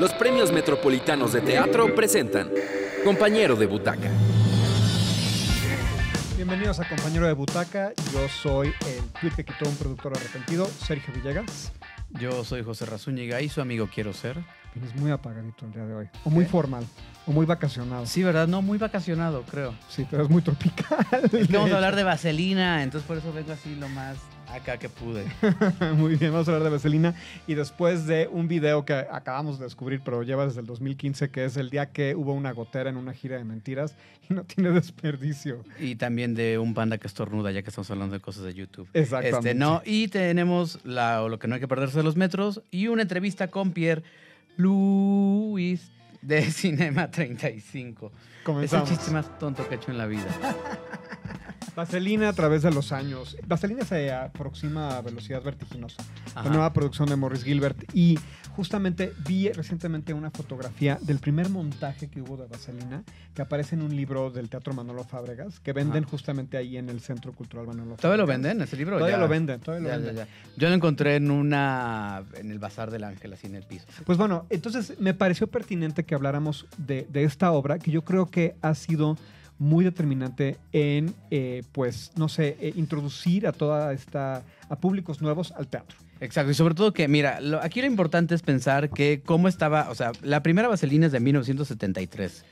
Los premios metropolitanos de teatro presentan Compañero de Butaca. Bienvenidos a Compañero de Butaca. Yo soy el tweet que quitó un productor arrepentido, Sergio Villegas. Yo soy José Razúñiga y su amigo quiero ser. Vienes muy apagadito el día de hoy. O muy formal. O muy vacacionado. Sí, ¿verdad? No, muy vacacionado, creo. Sí, pero es muy tropical. Es que vamos a hablar de vaselina, entonces por eso vengo así lo más acá que pude. Muy bien, vamos a hablar de vaselina. Y después de un video que acabamos de descubrir, pero lleva desde el 2015, que es el día que hubo una gotera en una gira de mentiras y no tiene desperdicio. Y también de un panda que estornuda, ya que estamos hablando de cosas de YouTube. Exactamente. Este, no, y tenemos la, o lo que no hay que perderse de los metros y una entrevista con Pierre Luis de Cinema 35. Es el Comenzamos. chiste más tonto que he hecho en la vida. Vaselina a través de los años. Vaselina se aproxima a velocidad vertiginosa. La nueva producción de Morris Gilbert. Y justamente vi recientemente una fotografía del primer montaje que hubo de Vaselina, que aparece en un libro del Teatro Manolo Fábregas, que venden Ajá. justamente ahí en el Centro Cultural Manolo ¿Todavía lo Fábregas. venden ese libro? Todavía Ya. lo venden, todavía lo venden. ya. Yo lo encontré en una en el bazar del ángel, así en el piso. Pues bueno, entonces me pareció pertinente que habláramos de, de esta obra, que yo creo que ha sido muy determinante en, eh, pues, no sé, eh, introducir a toda esta, a públicos nuevos al teatro. Exacto, y sobre todo que, mira, lo- aquí lo importante es pensar que cómo estaba, o sea, la primera Vaselina es de 1973.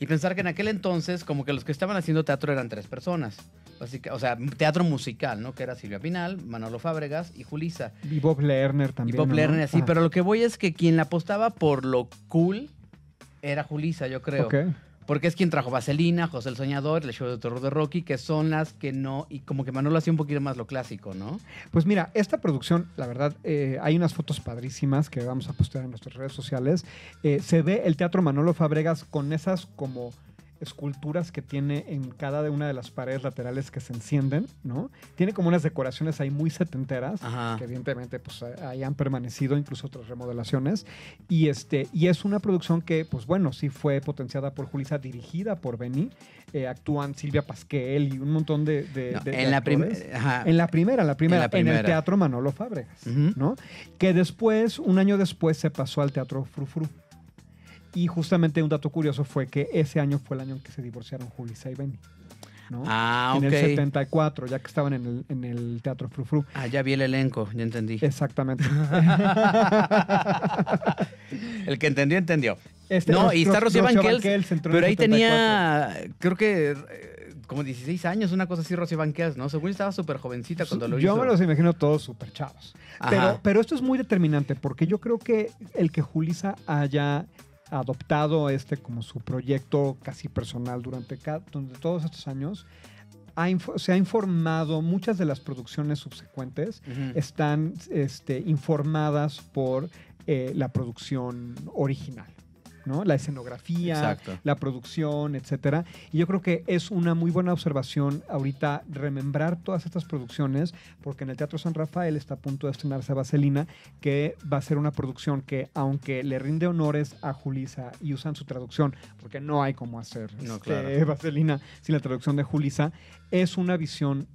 Y pensar que en aquel entonces, como que los que estaban haciendo teatro eran tres personas. Básica- o sea, teatro musical, ¿no? Que era Silvia Pinal, Manolo Fábregas y Julisa. Y Bob Lerner Y también. Bob ¿no? Lerner, así. Ajá. Pero lo que voy es que quien la apostaba por lo cool era Julisa, yo creo. Ok. Porque es quien trajo Vaselina, José el Soñador, el show de terror de Rocky, que son las que no, y como que Manolo hacía un poquito más lo clásico, ¿no? Pues mira, esta producción, la verdad, eh, hay unas fotos padrísimas que vamos a postear en nuestras redes sociales. Eh, se ve el Teatro Manolo Fabregas con esas como esculturas que tiene en cada de una de las paredes laterales que se encienden, ¿no? Tiene como unas decoraciones ahí muy setenteras, Ajá. que evidentemente pues ahí han permanecido, incluso otras remodelaciones. Y este, y es una producción que, pues bueno, sí fue potenciada por Julisa, dirigida por Benny. Eh, actúan Silvia Pasquel y un montón de, de- No, de- de en, la En la primera, en la primera, En la en, primera. el Teatro Manolo Fábregas. ¿no? Que después, un año después, se pasó al Teatro Frufru. Y justamente un dato curioso fue que ese año fue el año en que se divorciaron Julissa y Benny. ¿no? Ah, en el 74, ya que estaban en el, en el Teatro Frufru. Ah, ya vi el elenco, ya entendí. Exactamente. El que entendió, entendió. Este, no, y está Rocío Banquels, pero el ahí 74. tenía, creo que eh, como 16 años, una cosa así, Rocío Banquels, ¿no? Según yo estaba súper jovencita cuando lo Yo hizo. me los imagino todos súper chavos. Pero, pero esto es muy determinante porque yo creo que el que Julisa haya adoptado este como su proyecto casi personal durante, durante todos estos años, ha se ha informado, muchas de las producciones subsecuentes están este, informadas por eh, la producción original. ¿No? La escenografía, Exacto. la producción, etcétera. Y yo creo que es una muy buena observación ahorita remembrar todas estas producciones, porque en el Teatro San Rafael está a punto de estrenarse Vaselina, que va a ser una producción que, aunque le rinde honores a Julisa y usan su traducción, porque no hay cómo hacer No, este, claro. Vaselina sin la traducción de Julisa, es una visión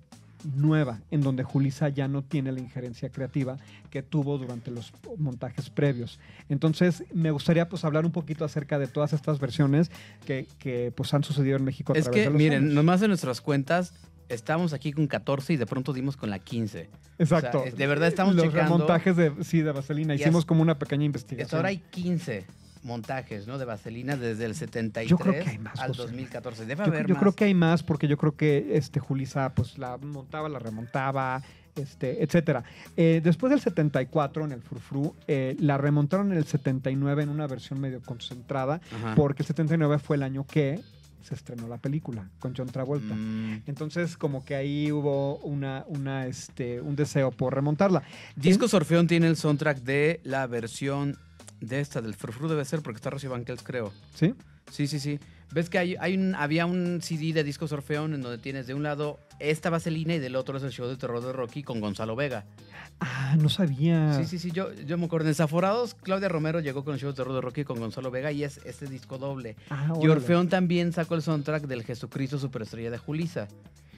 nueva, en donde Julisa ya no tiene la injerencia creativa que tuvo durante los montajes previos. Entonces, me gustaría pues hablar un poquito acerca de todas estas versiones que, que, pues han sucedido en México a Es través que, de los miren, años. nomás en nuestras cuentas, estamos aquí con 14 y de pronto dimos con la 15. Exacto. o sea, de verdad estamos los checando. remontajes de sí de Vaselina. Hicimos como una pequeña investigación. Hasta ahora hay 15 montajes, ¿no? De Vaselina desde el 73 Yo creo que hay más, al José. 2014. Debe Yo, haber yo más. creo que hay más porque yo creo que este Julisa pues la montaba, la remontaba, este, etcétera. Eh, después del 74 en el Frufru, eh, la remontaron en el 79 en una versión medio concentrada, Ajá. porque el 79 fue el año que se estrenó la película con John Travolta. Mm. Entonces, como que ahí hubo una, una, este, un deseo por remontarla. Disco Orfeón tiene el soundtrack de la versión de esta, del Frufru debe ser, porque está Rocío Banquels, creo. ¿Sí? Sí, sí, sí. ¿Ves que hay, hay un, había un CD de Discos Orfeón en donde tienes de un lado esta vaselina y del otro es el show de terror de Rocky con Gonzalo Vega? Ah, no sabía. Sí, sí, sí. Yo, yo me acuerdo. En Desaforados, Claudia Romero llegó con el show de terror de Rocky con Gonzalo Vega y es este disco doble. Ah, Y. Orfeón también sacó el soundtrack del Jesucristo Superestrella de Julisa.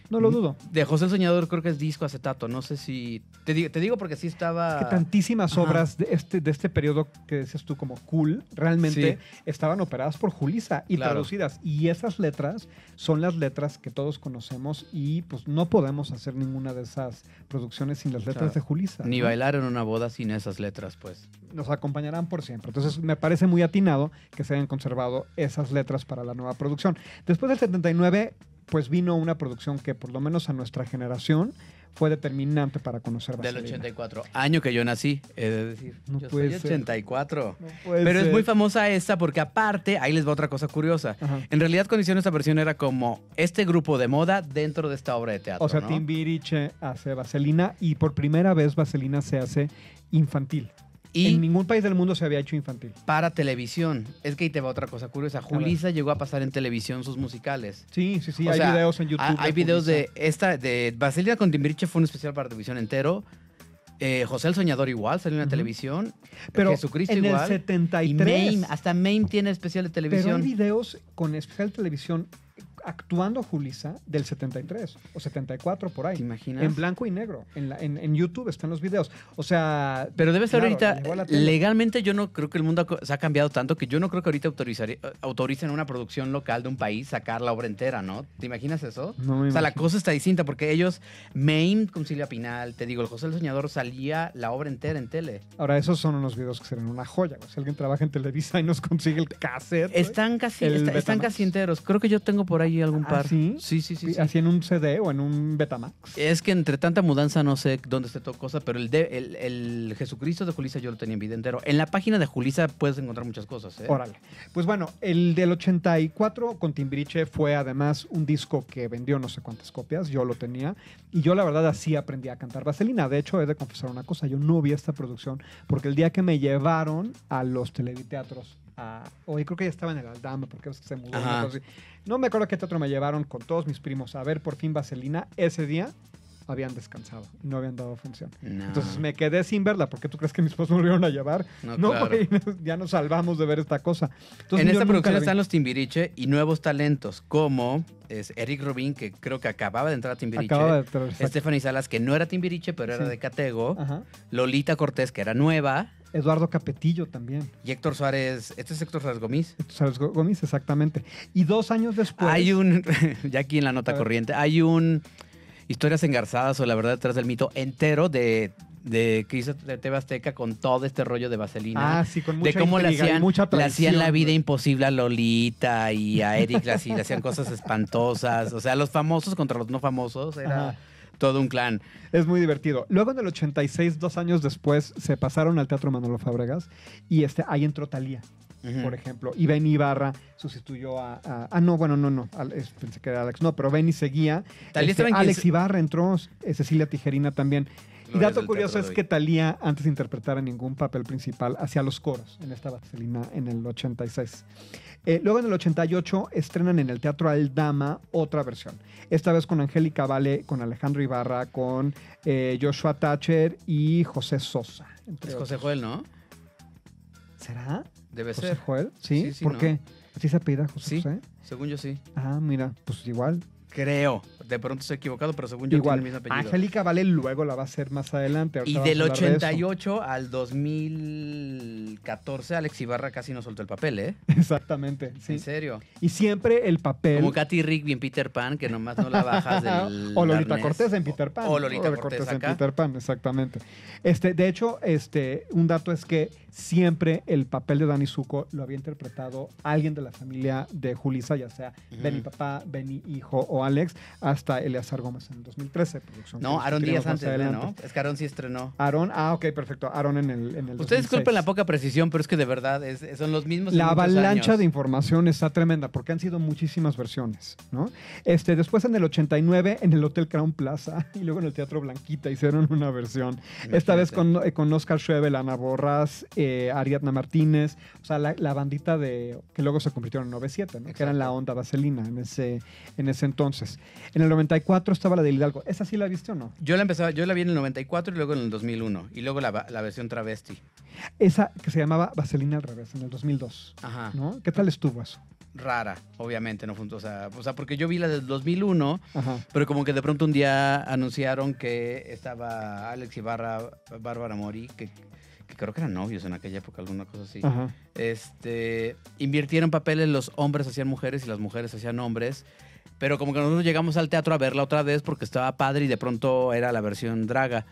No lo dudo. De José el Soñador creo que es disco acetato. No sé si. Te digo, te digo porque sí estaba. Es que tantísimas Ajá. obras de este, de este periodo que decías tú como cool, realmente estaban operadas por Julisa y Claro. traducidas. Y esas letras son las letras que todos conocemos y pues no podemos hacer ninguna de esas producciones sin las letras Claro. de Julisa. Ni ¿no? bailar en una boda sin esas letras, pues. Nos acompañarán por siempre. Entonces me parece muy atinado que se hayan conservado esas letras para la nueva producción. Después del 79, pues vino una producción que por lo menos a nuestra generación fue determinante para conocer Del Vaselina. 84. Año que yo nací, he de decir. No yo puede soy ser. 84. No puede Pero es muy famosa esta porque aparte, ahí les va otra cosa curiosa. Ajá. En realidad, cuando hicieron esta versión era como este grupo de moda dentro de esta obra de teatro. O sea, ¿no? Timbiriche hace Vaselina y por primera vez Vaselina se hace infantil. Y En ningún país del mundo se había hecho infantil. para televisión. Es que ahí te va otra cosa curiosa. Julisa llegó a pasar en televisión sus musicales. Sí, sí, sí. O hay sea, videos en YouTube. Hay, hay de videos de esta, de Vaselina con Timbiriche fue un especial para televisión entero. Eh, José el Soñador igual salió en la televisión. Pero Jesucristo en igual. el 73. Y Mame, hasta Mame tiene especial de Pero hay televisión. videos con especial televisión actuando Julisa del 73 o 74 por ahí. ¿Te imaginas? En blanco y negro. En, la- en- en YouTube están los videos. O sea. Pero debe ser claro, ahorita, legalmente yo no creo que el mundo se ha cambiado tanto que yo no creo que ahorita autoricen una producción local de un país sacar la obra entera, ¿no? ¿Te imaginas eso? No me O sea, la cosa está distinta porque ellos, Mame con Silvia Pinal, te digo, el José el Soñador salía la obra entera en tele. Ahora, esos son unos videos que serían una joya. güey. Si alguien trabaja en Televisa y nos consigue el cassette. Están casi, El está- están casi enteros. Creo que yo tengo por ahí algún ¿Ah, par. sí? Sí, sí, sí. sí. Así en un CD o en un Betamax. Es que entre tanta mudanza no sé dónde esté todo cosa, pero el, de, el, el Jesucristo de Julisa yo lo tenía en video entero. En la página de Julisa puedes encontrar muchas cosas, ¿eh? Órale. Pues bueno, el del 84 con Timbiriche fue además un disco que vendió no sé cuántas copias, yo lo tenía, y yo la verdad así aprendí a cantar Vaselina. De hecho, he de confesar una cosa, yo no vi esta producción porque el día que me llevaron a los televiteatros, a, hoy creo que ya estaba en el Aldama, porque es que se mudó. No me acuerdo qué teatro me llevaron con todos mis primos a ver por fin Vaselina. Ese día habían descansado no habían dado función. No. Entonces me quedé sin verla. ¿Por qué tú crees que mis esposos me volvieron a llevar? No, No, claro. ya nos salvamos de ver esta cosa. Entonces, en esta producción están los Timbiriche y nuevos talentos, como es Eric Rubin, que creo que acababa de entrar a Timbiriche. Acaba de exacto. Stephanie Salas, que no era Timbiriche, pero era Sí. de Catego. Ajá. Lolita Cortés, que era nueva. Eduardo Capetillo también. Y Héctor Suárez. Este es Héctor Suárez Gómez. Sabes, Go- Gómez, exactamente. Y dos años después. Hay un. ya aquí en la nota corriente. Hay un. Historias engarzadas o la verdad detrás del mito entero de. De que hizo TV Azteca con todo este rollo de Vaselina. Ah, sí, con mucha de cómo le hacían, mucha le hacían la vida imposible a Lolita y a Eric le hacían, le hacían cosas espantosas. O sea, los famosos contra los no famosos. Era Ajá. Todo un clan. Es muy divertido. Luego en el 86, dos años después, se pasaron al Teatro Manolo Fabregas y este, ahí entró Talía, por ejemplo. Y Benny Ibarra sustituyó a, a- Ah, no, bueno, no, no. Al- es- pensé que era Alex. No, pero Benny seguía. Talía Este, Alex Ibarra entró, Cecilia Tijerina también. Y dato curioso es que. Talía, antes de interpretar en ningún papel principal, hacía los coros en esta Vaselina en el 86. Eh, luego en el 88 estrenan en el Teatro Aldama otra versión. Esta vez con Angélica Vale, con Alejandro Ibarra, con eh, Joshua Thatcher y José Sosa. entre Es José otros. Joel, ¿no? ¿Será? Debe ¿José ser. Joel? ¿Sí? Sí, sí, ¿Por ¿no? qué? ¿Así se apellida José Sí. José? Según yo sí. Ah, mira, pues igual. Creo. De pronto estoy equivocado, pero según yo igual. tiene el mismo apellido. Angélica Vale luego la va a hacer más adelante. Y del vamos a hablar de eso. 88 al 2014, Alex Ibarra casi no soltó el papel, ¿eh? Exactamente, sí. En serio. Y siempre el papel... Como Katy Rigby en Peter Pan, que nomás no la bajas del. o Lolita arnés. Cortés en Peter Pan. O Lolita Cortés, en. Peter Pan, exactamente. Este, de hecho, este, un dato es que siempre el papel de Dani Zuko lo había interpretado alguien de la familia de Julisa, ya sea Ujú. Benny papá, Benny hijo o Alex, hasta Eleazar Gómez en el 2013. producción No, Aaron más antes, adelante. ¿no? Es que Aaron sí estrenó. Aaron, ah, ok, perfecto. Aaron en el, en el Ustedes 2006. disculpen la poca precisión, pero es que de verdad es- son los mismos. La avalancha años. de información está tremenda porque han sido muchísimas versiones, ¿no? Este, después en el 89 en el Hotel Crown Plaza y luego en el Teatro Blanquita hicieron una versión. Esta vez con, eh, con Oscar Schwebel, Ana Borras, eh, Ariadna Martínez, o sea, la, la bandita de que luego se convirtieron en 97, ¿no? Que eran la Exacto. onda vaselina en ese, en ese entonces. En el 94 estaba la de Hidalgo. ¿Esa sí la viste o no? Yo la empezaba, yo la vi en el 94 y luego en el 2001. Y luego la, la versión travesti. Esa que se llamaba Vaselina al revés, en el 2002. Ajá. ¿No? ¿Qué tal estuvo eso? Rara, obviamente, no o sea, o sea, porque yo vi la del 2001, Ajá. pero como que de pronto un día anunciaron que estaba Alex Ibarra, Bárbara Mori, que, que creo que eran novios en aquella época, alguna cosa así. Ajá. este, invirtieron papeles, los hombres hacían mujeres y las mujeres hacían hombres. Pero como que nosotros llegamos al teatro a verla otra vez porque estaba padre y de pronto era la versión draga.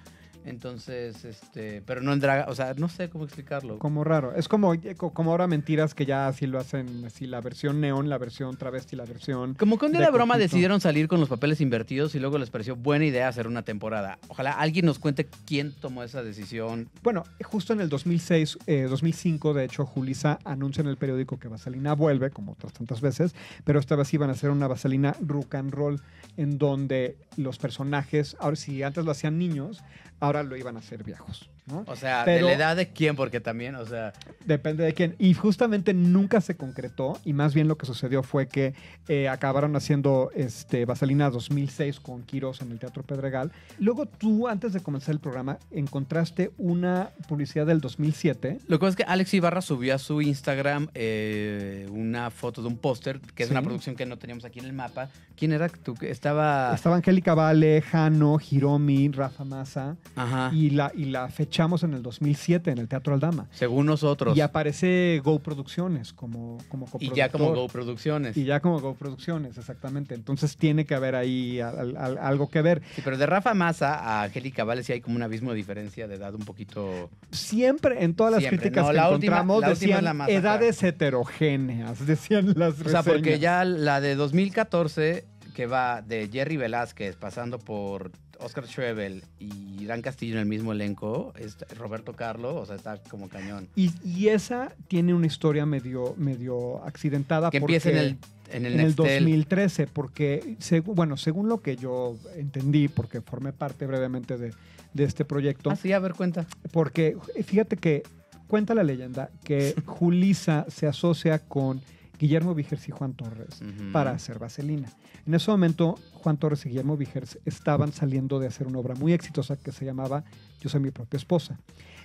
Entonces, este, pero no en draga, o sea, no sé cómo explicarlo. Como raro. Es como, como ahora mentiras que ya así lo hacen, así la versión neón, la versión travesti, la versión... Como que un día de broma decidieron salir con los papeles invertidos y luego les pareció buena idea hacer una temporada. Ojalá alguien nos cuente quién tomó esa decisión. Bueno, justo en el 2006, eh, 2005, de hecho, Julisa anuncia en el periódico que Vaselina vuelve, como otras tantas veces, pero esta vez iban a hacer una Vaselina rock and roll, en donde los personajes, ahora si antes lo hacían niños, ahora lo iban a hacer viejos, ¿no? O sea, Pero- de la edad de quién, porque también, o sea, Depende de quién. Y justamente nunca se concretó, y más bien lo que sucedió fue que eh, acabaron haciendo este, Vaselina 2006 con Quiros en el Teatro Pedregal. Luego tú, antes de comenzar el programa, encontraste una publicidad del 2007. Lo que pasa es que Alex Ibarra subió a su Instagram eh, una foto de un póster, que es Sí. una producción que no teníamos aquí en el mapa. ¿Quién era tú? Estaba... Estaba Angélica Vale, Jano, Hiromi, Rafa Massa, Ajá. y la, y la fechamos en el 2007 en el Teatro Aldama. según nosotros. Y aparece Go Producciones como, como Y ya como. Go Producciones. Y ya como Go Producciones, exactamente. Entonces tiene que haber ahí al- al- algo que ver. Sí, pero de Rafa Massa a Angélica Vale sí hay como un abismo de diferencia de edad un poquito... Siempre en todas las Siempre. críticas No, que la última- encontramos la última es decían la más edades heterogéneas, decían las O sea, porque ya la de 2014, que va de Jerry Velázquez pasando por Oscar Schwebel y Dan Castillo en el mismo elenco, es Roberto Carlo, o sea, está como cañón. Y, y esa tiene una historia medio, medio accidentada. Que porque empieza en el, en el en el Nextel. 2013, porque, bueno, según lo que yo entendí, porque formé parte brevemente de, de este proyecto, Ah, sí, a ver, cuenta. porque fíjate que cuenta la leyenda que Julisa se asocia con Guillermo Vigers y Juan Torres para hacer Vaselina. En ese momento, Juan Torres y Guillermo Vigers estaban saliendo de hacer una obra muy exitosa que se llamaba Yo soy mi propia esposa.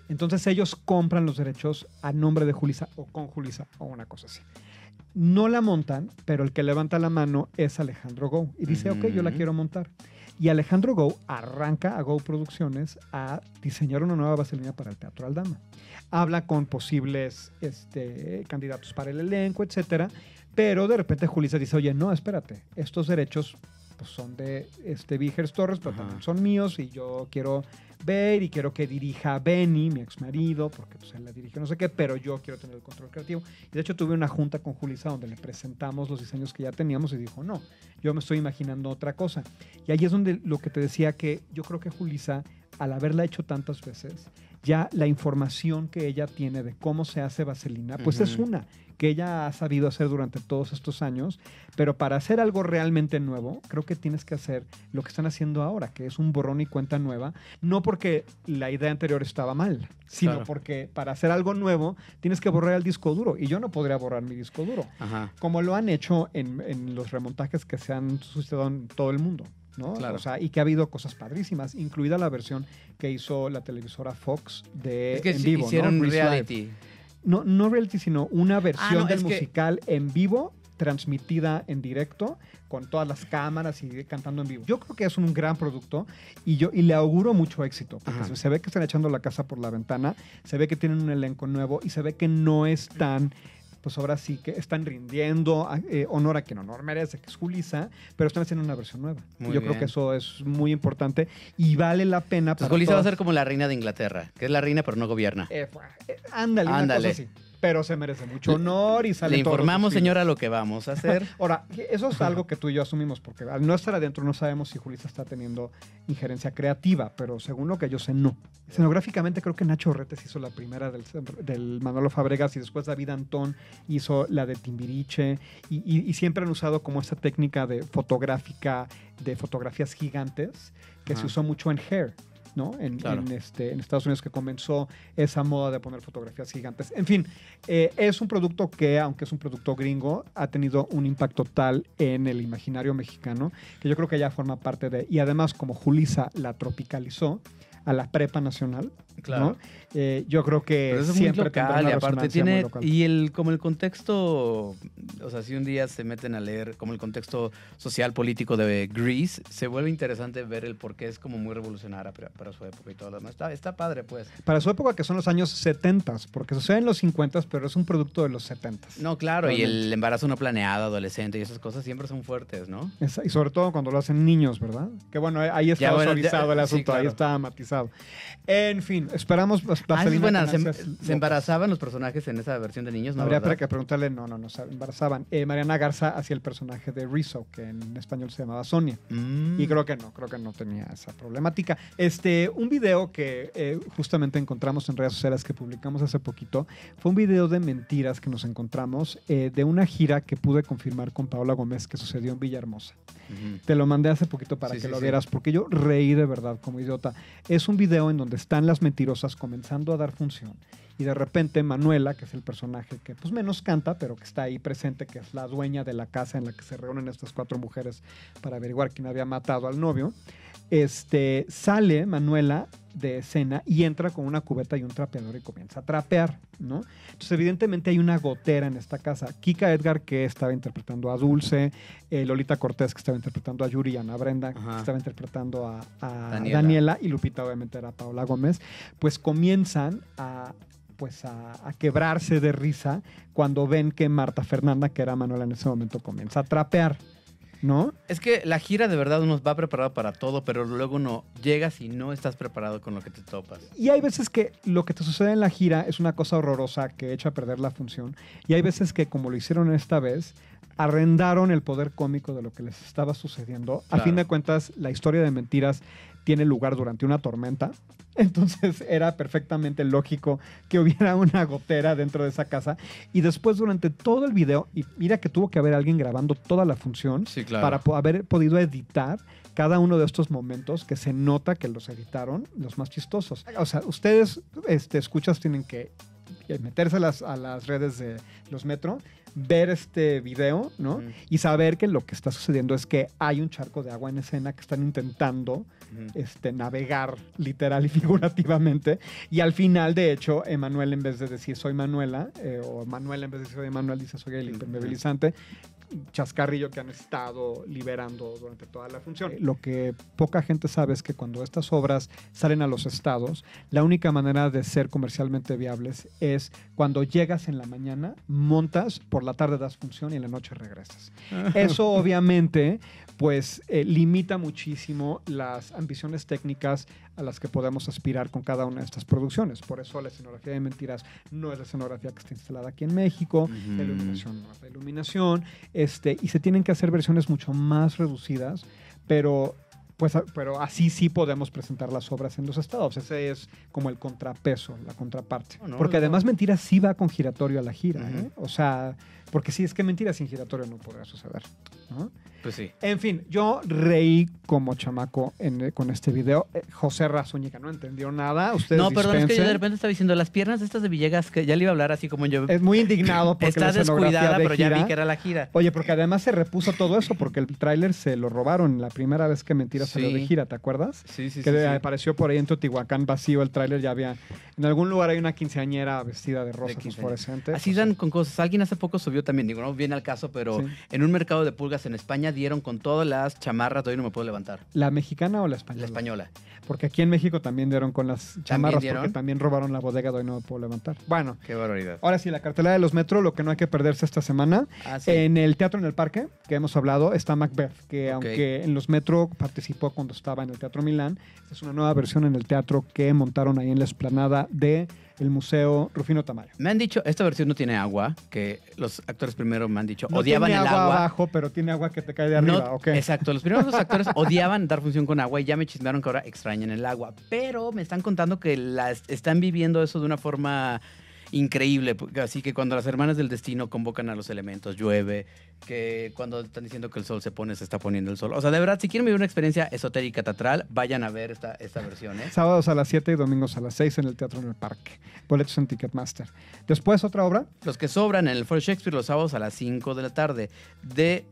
Entonces ellos compran los derechos a nombre de Julisa o con Julisa o una cosa así. No la montan, pero el que levanta la mano es Alejandro Go y dice, ok, yo la quiero montar. Y Alejandro Go arranca a Go Producciones a diseñar una nueva vaselina para el Teatro Aldama. Habla con posibles este, candidatos para el elenco, etcétera. Pero de repente Julissa dice, oye, no, espérate, estos derechos pues, son de este Vigers Torres, pero Ajá. también son míos y yo quiero ver y quiero que dirija a Benny, mi ex marido, porque pues, él la dirige no sé qué, pero yo quiero tener el control creativo. Y de hecho tuve una junta con Julissa donde le presentamos los diseños que ya teníamos y dijo, no, yo me estoy imaginando otra cosa. Y ahí es donde lo que te decía que yo creo que Julissa, al haberla hecho tantas veces, ya la información que ella tiene de cómo se hace vaselina, pues es una que ella ha sabido hacer durante todos estos años, pero para hacer algo realmente nuevo, creo que tienes que hacer lo que están haciendo ahora, que es un borrón y cuenta nueva, no porque la idea anterior estaba mal, sino Claro. porque para hacer algo nuevo tienes que borrar el disco duro, y yo no podría borrar mi disco duro Ajá. como lo han hecho en, en los remontajes que se han suscitado en todo el mundo. ¿no? Claro. O sea, y que ha habido cosas padrísimas, incluida la versión que hizo la televisora Fox de Es que en vivo, hicieron ¿no? Grease Live. No, no reality, sino una versión Ah, no, del que- musical en vivo, transmitida en directo, con todas las cámaras y cantando en vivo. Yo creo que es un gran producto y yo y le auguro mucho éxito, porque Ajá. se ve que están echando la casa por la ventana, se ve que tienen un elenco nuevo y se ve que no están pues ahora sí que están rindiendo eh, honor a quien honor merece, que es Julisa, pero están haciendo una versión nueva. Muy Yo creo que eso es muy importante y vale la pena Entonces, para Julissa va a ser como la reina de Inglaterra, que es la reina pero no gobierna. eh, fue- eh, ándale, una Ándale. cosa así. Pero se merece mucho honor y sale Le informamos, señora, lo que vamos a hacer. Ahora, eso es algo que tú y yo asumimos, porque al no estar adentro no sabemos si Julissa está teniendo injerencia creativa, pero según lo que yo sé, no. Escenográficamente creo que Nacho Retes hizo la primera del, del Manolo Fabregas y después David Antón hizo la de Timbiriche y, y- y siempre han usado como esta técnica de fotográfica, de fotografías gigantes, que se usó mucho en Hair. ¿No? En, Claro. en, este, en Estados Unidos que comenzó esa moda de poner fotografías gigantes. En fin, eh, es un producto que, aunque es un producto gringo, ha tenido un impacto tal en el imaginario mexicano que yo creo que ya forma parte de... Y además, como Julisa la tropicalizó a la prepa nacional, ¿no? Eh, yo creo que Pero eso es muy siempre tendrá local una y aparte tiene y el como el contexto, o sea, si un día se meten a leer como el contexto social político de Greece, se vuelve interesante ver el por qué es como muy revolucionaria para, para su época y todo lo demás. Está, está padre, pues. Para su época, que son los años 70, porque sucede en los 50, pero es un producto de los 70. No, claro, y el embarazo no planeado, adolescente y esas cosas siempre son fuertes, ¿no? Esa- Y sobre todo cuando lo hacen niños, ¿verdad? Que bueno, ahí está Ya, bueno, suavizado ya- el sí, asunto, ahí claro. está matizado. En fin, esperamos las Ah, con ¿Se, ansias se embarazaban los personajes en esa versión de niños? ¿no? Habría ¿verdad? que preguntarle, no, no, no, se embarazaban. Eh, Mariana Garza hacía el personaje de Rizzo, que en español se llamaba Sonia. Mm. Y creo que no, creo que no tenía esa problemática. Este, un video que eh, justamente encontramos en redes sociales que publicamos hace poquito fue un video de mentiras que nos encontramos eh, de una gira que pude confirmar con Paola Gómez que sucedió en Villahermosa. Te lo mandé hace poquito para Sí, que sí, lo sí. vieras, porque yo reí de verdad como idiota. Es un video en donde están las mentirosas comenzando a dar función. Y de repente Manuela, que es el personaje que pues menos canta, pero que está ahí presente, que es la dueña de la casa en la que se reúnen estas cuatro mujeres para averiguar quién había matado al novio, este, sale Manuela de escena y entra con una cubeta y un trapeador y comienza a trapear, ¿no? Entonces, evidentemente hay una gotera en esta casa. Kika Edgar, que estaba interpretando a Dulce, eh, Lolita Cortés, que estaba interpretando a Yuri, Ana Brenda, que estaba interpretando a, a Daniela. Daniela. y Lupita obviamente era Paola Gómez, pues comienzan a pues a, a quebrarse de risa cuando ven que Marta Fernanda, que era Manuela en ese momento, comienza a trapear, ¿no? Es que la gira de verdad uno va preparado para todo, pero luego no llegas y no estás preparado con lo que te topas. Y hay veces que lo que te sucede en la gira es una cosa horrorosa que echa a perder la función. Y hay veces que, como lo hicieron esta vez, arrendaron el poder cómico de lo que les estaba sucediendo. A fin de cuentas, la historia de mentiras tiene lugar durante una tormenta. Entonces era perfectamente lógico que hubiera una gotera dentro de esa casa. Y después, durante todo el video, y mira que tuvo que haber alguien grabando toda la función Sí, claro. para po- haber podido editar cada uno de estos momentos que se nota que los editaron, los más chistosos. O sea, ustedes, este, escuchas, tienen que meterse a las, a las redes de los Metro, ver este video, ¿no? Y saber que lo que está sucediendo es que hay un charco de agua en escena que están intentando este, navegar literal y figurativamente. Y al final, de hecho, Emanuel, en vez de decir soy Manuela, eh, o Manuela en vez de decir soy Emanuel, dice soy el impermeabilizante. Chascarrillo que han estado liberando durante toda la función. Lo que poca gente sabe es que cuando estas obras salen a los estados, la única manera de ser comercialmente viables es cuando llegas en la mañana, montas, por la tarde das función y en la noche regresas. Eso obviamente pues eh, limita muchísimo las ambiciones técnicas a las que podemos aspirar con cada una de estas producciones. Por eso la escenografía de Mentiras no es la escenografía que está instalada aquí en México, la iluminación no es la iluminación, este, y se tienen que hacer versiones mucho más reducidas, pero pues, pero así sí podemos presentar las obras en los estados. Ese es como el contrapeso, la contraparte. No, no, porque no. además Mentiras sí va con giratorio a la gira. ¿eh? O sea, porque sí es que Mentiras sin giratorio no podría suceder, ¿no? Pues sí. En fin, yo reí como chamaco en- eh, con este video. Eh, José Razúñiga no entendió nada. Ustedes No, perdón, es que yo de repente estaba diciendo las piernas de estas de Villegas, que ya le iba a hablar así como yo. Es muy indignado porque Está la descuidada, de pero ya vi que era la gira. Oye, porque además se repuso todo eso porque el tráiler se lo robaron la primera vez que Mentiras salió de gira, ¿te acuerdas? Sí, sí, que sí, de- sí. apareció por ahí en Teotihuacán vacío el tráiler, ya había... En algún lugar hay una quinceañera vestida de rosas quinceañera. fosforescentes. Así dan con cosas. Alguien hace poco subió también, digo, no viene al caso, pero Sí. en un mercado de pulgas en España dieron con todas las chamarras, todavía no me puedo levantar. ¿La mexicana o la española? La española. Porque aquí en México también dieron con las chamarras dieron? porque también robaron la bodega de hoy no me puedo levantar. Bueno, Qué barbaridad. ahora sí, la cartelera de los Metro, lo que no hay que perderse esta semana. Ah, sí. En el Teatro en el Parque, que hemos hablado, está Macbeth, que aunque en los Metro participó cuando estaba en el Teatro Milán, es una nueva versión en el teatro que montaron ahí en la esplanada de el Museo Rufino Tamayo. Me han dicho, esta versión no tiene agua, que los actores primero me han dicho, No odiaban tiene el agua, agua. abajo, pero tiene agua que te cae de arriba, No, ¿ok? Exacto, los primeros dos actores odiaban dar función con agua y ya me chismearon que ahora extrañan el agua. Pero me están contando que las están viviendo eso de una forma increíble. Así que cuando las hermanas del destino convocan a los elementos, llueve, que cuando están diciendo que el sol se pone, se está poniendo el sol. O sea, de verdad, si quieren vivir una experiencia esotérica teatral, vayan a ver esta, esta versión, ¿eh? Sábados a las 7 y domingos a las 6 en el Teatro en el Parque. Boletos en Ticketmaster. Después otra obra. Los que sobran en el Foro Shakespeare los sábados a las 5 de la tarde de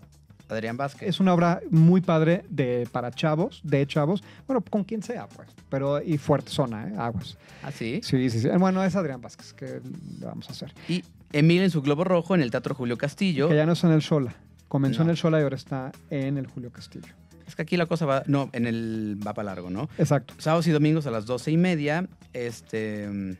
Adrián Vázquez. Es una obra muy padre de, para chavos, de chavos. Bueno, con quien sea, pues. Pero, y fuerte zona, ¿eh? Aguas. ¿Ah, sí? Sí, sí, sí. Bueno, es Adrián Vázquez, que vamos a hacer. Y Emil en su Globo Rojo en el Teatro Julio Castillo. Que ya no está en el Shola. Comenzó en el Shola y ahora está en el Julio Castillo. Es que aquí la cosa va, no, en el va para largo, ¿no? Exacto. Sábados y domingos a las 12 y media. Este.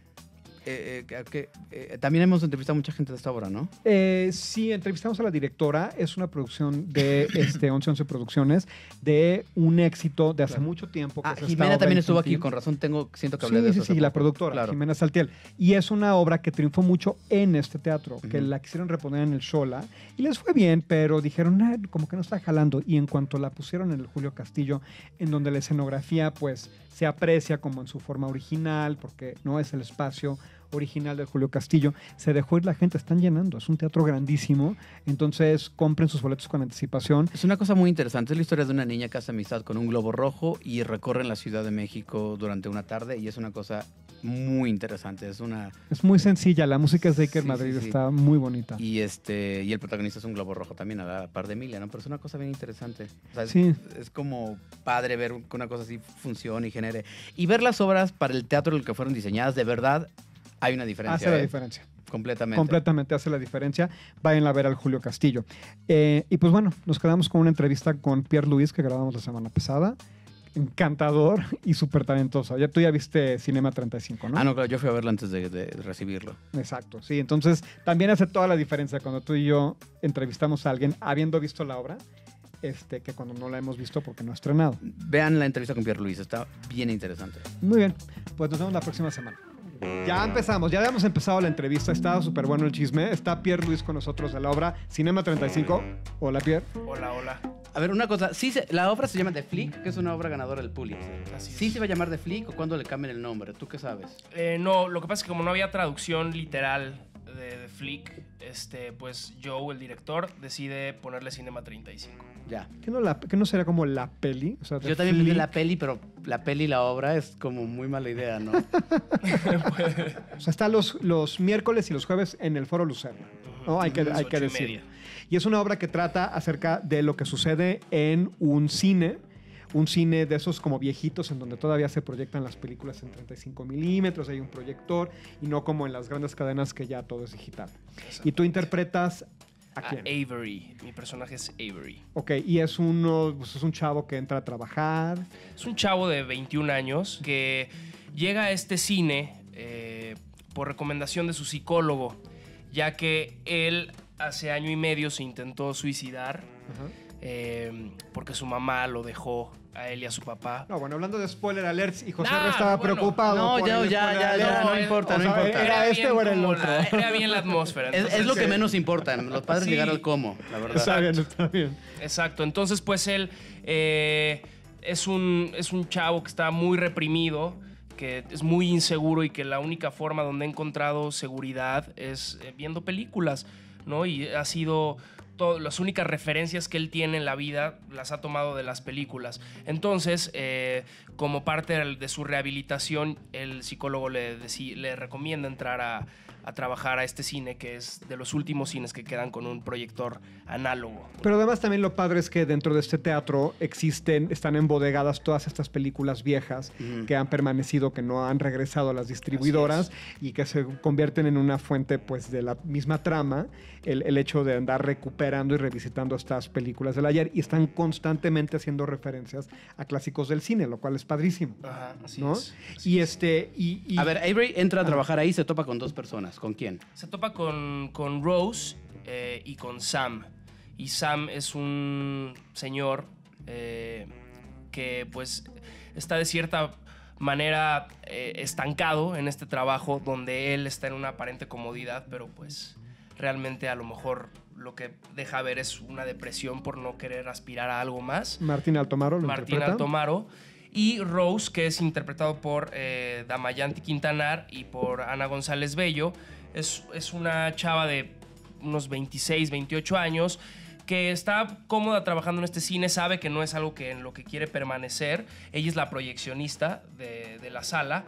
Eh, eh, que- eh, también hemos entrevistado a mucha gente de esta obra, ¿no? Eh, sí, entrevistamos a la directora. Es una producción de este, 1111 Producciones, de un éxito de hace Claro. mucho tiempo. que Ah, es Jimena también estuvo aquí, con razón tengo, siento que hablé de Sí, eso. sí, hace sí, la productora, Claro. Jimena Saltiel. Y es una obra que triunfó mucho en este teatro, que Ujú. la quisieron reponer en el Shola. Y les fue bien, pero dijeron, "Ah, como que no está jalando. Y en cuanto la pusieron en el Julio Castillo, en donde la escenografía, pues, se aprecia como en su forma original, porque no es el espacio original del Julio Castillo, se dejó ir la gente, están llenando, es un teatro grandísimo, entonces compren sus boletos con anticipación. Es una cosa muy interesante. Es la historia de una niña que hace amistad con un globo rojo y recorren la Ciudad de México durante una tarde. Y es una cosa muy interesante. Es una. Es muy sencilla, la música es de Iker Sí, Madrid, sí, sí. está muy bonita. Y este. Y el protagonista es un globo rojo también, a la par de Emilia, ¿no? Pero es una cosa bien interesante. O sea, es- Sí. es, como padre ver que una cosa así funcione y genere. Y ver las obras para el teatro en el que fueron diseñadas, de verdad, hay una diferencia. Hace la ¿eh? diferencia. Completamente. Completamente hace la diferencia. Vayan a ver al Julio Castillo. Eh, y pues bueno, nos quedamos con una entrevista con Pierre Luis que grabamos la semana pasada. Encantador y súper talentoso. Ya tú ya viste Cinema 35, ¿no? Ah, no, claro, yo fui a verlo antes de, de recibirlo. Exacto, sí. Entonces también hace toda la diferencia cuando tú y yo entrevistamos a alguien habiendo visto la obra, este, que cuando no la hemos visto porque no ha estrenado. Vean la entrevista con Pierre Luis, está bien interesante. Muy bien, pues nos vemos la próxima semana. Ya empezamos, ya habíamos empezado la entrevista, estaba súper bueno el chisme. Está Pierre Luis con nosotros de la obra Cinema 35. Hola Pierre. Hola, hola. A ver, una cosa, sí se- la obra se llama The Flick, que es una obra ganadora del Pulitzer. Así es. ¿Sí se va a llamar The Flick o cuándo le cambien el nombre? ¿Tú qué sabes? Eh, no, lo que pasa es que como no había traducción literal de, de Flick, este, pues Joe, el director, decide ponerle Cinema 35. Ya. ¿Qué no, la, qué no será como la peli? O sea, Yo también vi la peli, pero la peli y la obra es como muy mala idea, ¿no? O sea, está los, los miércoles y los jueves en el Foro Lucerna. ¿no? Hay que, hay que ocho y. Y es una obra que trata acerca de lo que sucede en un cine, un cine de esos como viejitos en donde todavía se proyectan las películas en 35 milímetros, hay un proyector y no como en las grandes cadenas que ya todo es digital. Y tú interpretas a. Avery. Mi personaje es Avery. Ok, y es, uno, pues es un chavo que entra a trabajar. Es un chavo de 21 años que llega a este cine eh, por recomendación de su psicólogo, ya que él hace año y medio se intentó suicidar eh, porque su mamá lo dejó a él y a su papá. No, bueno, hablando de spoiler alerts, y José Nah, estaba bueno. preocupado. No, por ya, el ya, ya, ya, no importa, O no sea, importa. ¿Era este bien o era el otro? la- era bien la atmósfera. Es, lo que menos importa. Los padres Sí. llegar al cómo, la verdad. Está bien, está bien. Exacto. Entonces, pues él eh, es, un, es un chavo que está muy reprimido, que es muy inseguro y que la única forma donde ha encontrado seguridad es eh, viendo películas, ¿no? Y ha sido. Todo- las únicas referencias que él tiene en la vida las ha tomado de las películas. Entonces, eh, como parte de su rehabilitación, el psicólogo le, le recomienda entrar a, a trabajar a este cine, que es de los últimos cines que quedan con un proyector análogo. Pero además también lo padre es que dentro de este teatro existen, están embodegadas todas estas películas viejas que han permanecido, que no han regresado a las distribuidoras y que se convierten en una fuente pues de la misma trama, el, el hecho de andar recuperando y revisitando estas películas del ayer y están constantemente haciendo referencias a clásicos del cine, lo cual es padrísimo. Ajá, así ¿no? es. así Y es. este, y, y- A ver, Avery entra a trabajar ahí, se topa con dos personas. ¿Con quién? Se topa con, con Rose eh, y con Sam. Y Sam es un señor eh, que pues está de cierta manera eh, estancado en este trabajo donde él está en una aparente comodidad, pero pues realmente a lo mejor lo que deja ver es una depresión por no querer aspirar a algo más. Martín Altomaro lo Martín interpreta. Altomaro. Y Rose, que es interpretado por eh, Damayanti Quintanar y por Ana González Bello, es, es una chava de unos 26, 28 años que está cómoda trabajando en este cine, sabe que no es algo que en lo que quiere permanecer. Ella es la proyeccionista de, de la sala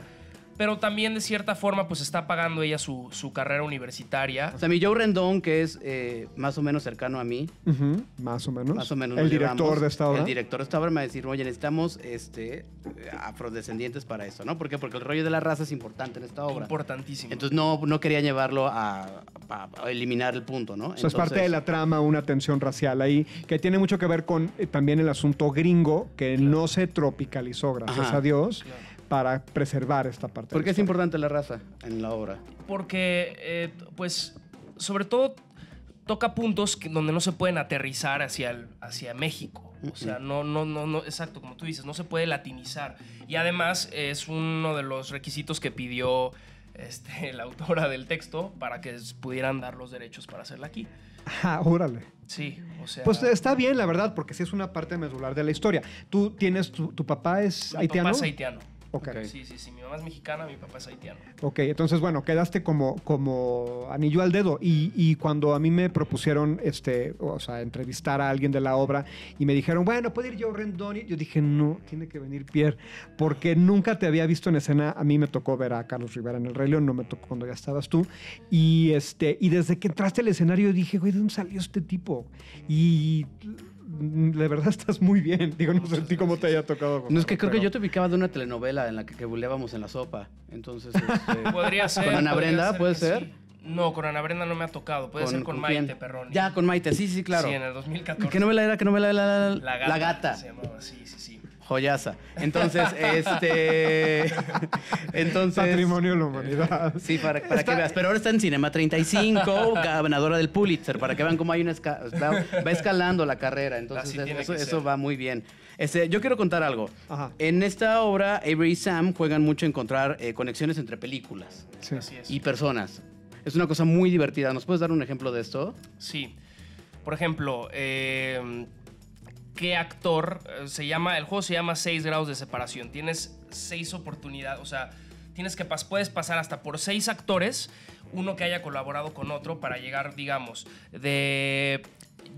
pero también de cierta forma pues está pagando ella su, su carrera universitaria. O sea, mi Joe Rendón, que es eh, más o menos cercano a mí, Más o menos. más o menos El director llevamos, de esta obra. El director de esta obra me va a decir, oye, necesitamos este, afrodescendientes para esto, ¿no? ¿Por qué? Porque el rollo de la raza es importante en esta obra. Importantísimo. Entonces no, no quería llevarlo a, a- a eliminar el punto, ¿no? O sea, es parte de la trama una tensión racial ahí, que tiene mucho que ver con eh, también el asunto gringo, que no se tropicalizó, gracias Ajá. a Dios, Claro. Para preservar esta parte. ¿Por qué es importante la raza en la obra? porque, eh, pues, sobre todo toca puntos que- donde no se pueden aterrizar hacia, el- hacia México. O sea, no, no, no, no, exacto, como tú dices, no se puede latinizar. Y además es uno de los requisitos que pidió este, la autora del texto para que pudieran dar los derechos para hacerla aquí. Ah, órale. Sí, o sea... Pues está bien, la verdad, porque sí es una parte medular de la historia. Tú tienes, tu, tu papá es mi haitiano. papá es haitiano. Ok. Ok. Sí, sí, sí. Mi mamá es mexicana, mi papá es haitiano. Ok, entonces bueno, quedaste como, como anillo al dedo. Y, y cuando a mí me propusieron este, o sea, entrevistar a alguien de la obra y me dijeron, bueno, ¿puede ir yo Rendoni? Yo dije, no, tiene que venir Pierre, porque nunca te había visto en escena. A mí me tocó ver a Carlos Rivera en El Rey León, no me tocó cuando ya estabas tú. Y, este, y desde que entraste al escenario dije, güey, ¿de dónde salió este tipo? Y de verdad estás muy bien. Digo, no ti cómo te haya tocado. No, es que creo que yo te ubicaba de una telenovela en la que, que buleábamos en la sopa. Entonces, este, Podría ser. ¿Con Ana Brenda? ser ¿Puede ser? sí. No, con Ana Brenda no me ha tocado. Puede ser con, Maite? Perroni. Ya, con Maite, sí, sí, claro. Sí, en el 2014. ¿Qué novela era? ¿Qué novela era? La gata. La gata. Se llamaba, sí, sí, sí. Joyaza. Entonces, este. Entonces. Patrimonio de la humanidad. Sí, para, para Está- que veas. Pero ahora está en Cinema 35, ganadora del Pulitzer, para que vean cómo hay una esca- va, va escalando la carrera. Entonces, Así eso, eso va muy bien. Este, yo quiero contar algo. Ajá. En esta obra, Avery y Sam juegan mucho a encontrar eh, conexiones entre películas Sí. Así es. y personas. Es una cosa muy divertida. ¿Nos puedes dar un ejemplo de esto? Sí. Por ejemplo, eh, ¿qué actor eh, se llama? El juego se llama 6 grados de separación. Tienes seis oportunidades, o sea, tienes que puedes pasar hasta por seis actores, uno que haya colaborado con otro para llegar, digamos, de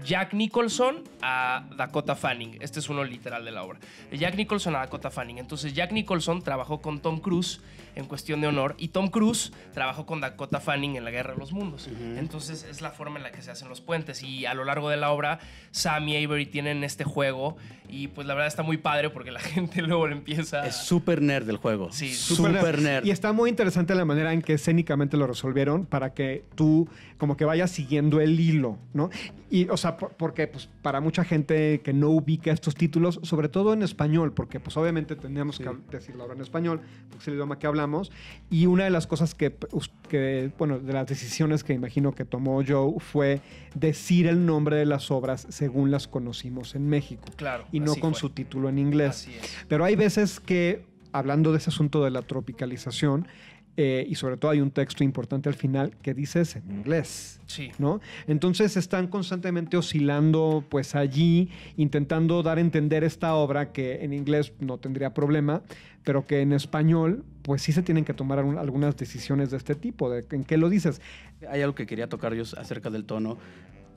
Jack Nicholson a Dakota Fanning. Este es uno literal de la obra. Jack Nicholson a Dakota Fanning. Entonces, Jack Nicholson trabajó con Tom Cruise en Cuestión de Honor y Tom Cruise trabajó con Dakota Fanning en La Guerra de los Mundos. Entonces, es la forma en la que se hacen los puentes. Y a lo largo de la obra, Sam y Avery tienen este juego y pues la verdad está muy padre porque la gente luego le empieza... Es súper nerd el juego. Sí, súper nerd. Y está muy interesante la manera en que escénicamente lo resolvieron para que tú como que vayas siguiendo el hilo, ¿no? Y, o sea, por- porque pues, para mucha gente que no ubica estos títulos, sobre todo en español, porque pues obviamente tenemos que hab- decirlo ahora en español, porque es el idioma que hablamos, y una de las cosas que, bueno, de las decisiones que imagino que tomó Joe fue decir el nombre de las obras según las conocimos en México, Claro. y no con fue. su título en inglés. Así es. Pero hay veces que, hablando de ese asunto de la tropicalización, eh, y sobre todo hay un texto importante al final que dices en inglés, Sí. ¿no? Entonces están constantemente oscilando pues allí, intentando dar a entender esta obra que en inglés no tendría problema, pero que en español pues sí se tienen que tomar algunas decisiones de este tipo, de en qué lo dices. Hay algo que quería tocar yo acerca del tono.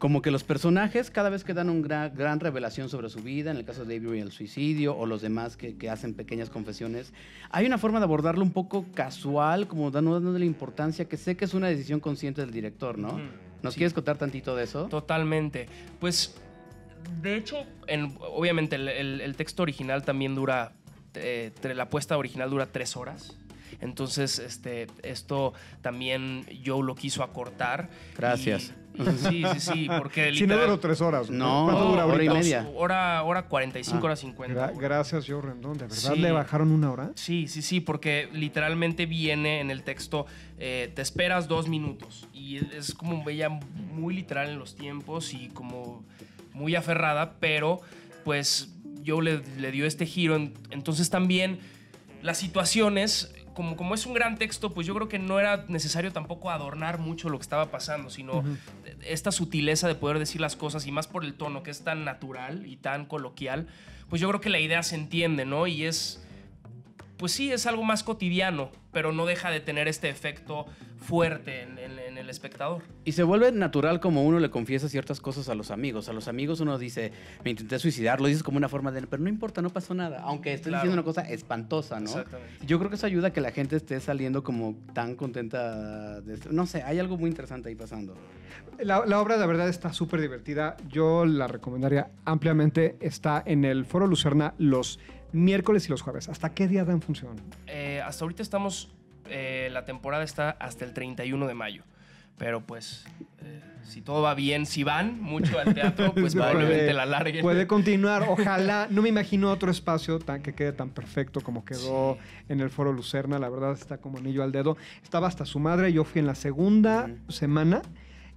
Como que los personajes cada vez que dan una gran, revelación sobre su vida, en el caso de Avery el suicidio o los demás que, que hacen pequeñas confesiones, hay una forma de abordarlo un poco casual, como dándole importancia, que sé que es una decisión consciente del director, ¿no? ¿Nos Sí. quieres contar tantito de eso? Totalmente. Pues, de hecho, en- obviamente el, el- el texto original también dura, eh, la puesta original dura tres horas. Entonces, este, esto también Joe lo quiso acortar. Gracias. Sí, sí, sí, porque Si no literal- duró tres horas. No, ¿Cuánto dura hora y media. Hora, hora 45, Ah. hora 50. Gra- gracias, Joe Rendón. ¿De verdad Sí. le bajaron una hora? Sí, sí, sí, porque literalmente viene en el texto, eh, te esperas dos minutos. Y es como ella muy literal en los tiempos y como muy aferrada, pero pues yo le, le dio este giro. En- Entonces también las situaciones como, como es un gran texto, pues yo creo que no era necesario tampoco adornar mucho lo que estaba pasando, sino esta sutileza de poder decir las cosas y más por el tono que es tan natural y tan coloquial, pues yo creo que la idea se entiende, ¿no? Y es, pues sí, es algo más cotidiano, pero no deja de tener este efecto fuerte en, en- en el espectador. Y se vuelve natural como uno le confiesa ciertas cosas a los amigos. A los amigos uno dice, me intenté suicidar, lo dices como una forma de, pero no importa, no pasó nada. Aunque estés Claro. diciendo una cosa espantosa, ¿no? Exactamente. Yo creo que eso ayuda a que la gente esté saliendo como tan contenta. de esto. No sé, hay algo muy interesante ahí pasando. La, la obra de verdad está súper divertida. Yo la recomendaría ampliamente. Está en el Foro Lucerna los miércoles y los jueves. ¿Hasta qué día dan función? Eh, hasta ahorita estamos, eh, la temporada está hasta el 31 de mayo. Pero pues, eh, si todo va bien, si van mucho al teatro, pues probablemente la larguen. Puede continuar. Ojalá. No me imagino otro espacio tan, que quede tan perfecto como quedó en el Foro Lucerna. La verdad está como anillo al dedo. Estaba hasta su madre. Yo fui en la segunda semana.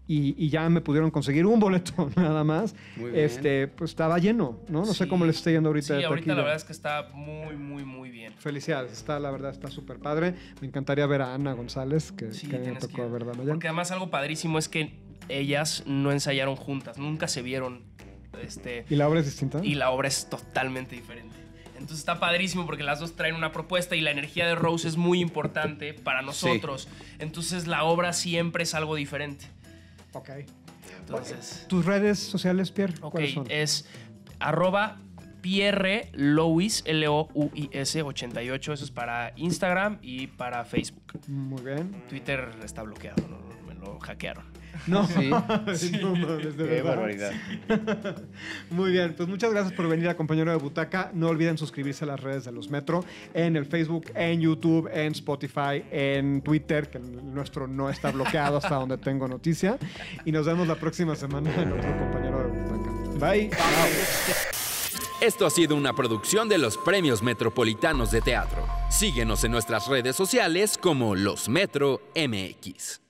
Y, y ya me pudieron conseguir un boleto nada más. Muy bien. Este, pues estaba lleno, ¿no? No sé cómo les está yendo ahorita Sí, de ahorita la verdad es que está muy, muy, muy bien. Felicidades, está, la verdad, está súper padre. Me encantaría ver a Ana González, que, Sí, que me tocó. Porque además algo padrísimo es que ellas no ensayaron juntas, nunca se vieron. Este, ¿Y la obra es distinta? y la obra es totalmente diferente. Entonces está padrísimo porque las dos traen una propuesta y la energía de Rose es muy importante para nosotros. Entonces la obra siempre es algo diferente. Ok. Entonces, ¿Tus redes sociales, Pierre? ok, ¿Cuáles son? es arroba Pierre Louis, L-O-U-I-S 88. Eso es para Instagram y para Facebook. Muy bien. Twitter está bloqueado, ¿no? me lo hackearon. No, Sí. no mames, de Qué verdad. barbaridad. Muy bien, pues muchas gracias por venir a compañero de Butaca. No olviden suscribirse a las redes de los Metro, en el Facebook, en YouTube, en Spotify, en Twitter, que el nuestro no está bloqueado hasta donde tengo noticia. Y nos vemos la próxima semana en otro compañero de Butaca. Bye. Esto ha sido una producción de los Premios Metropolitanos de Teatro. Síguenos en nuestras redes sociales como Los Metro MX.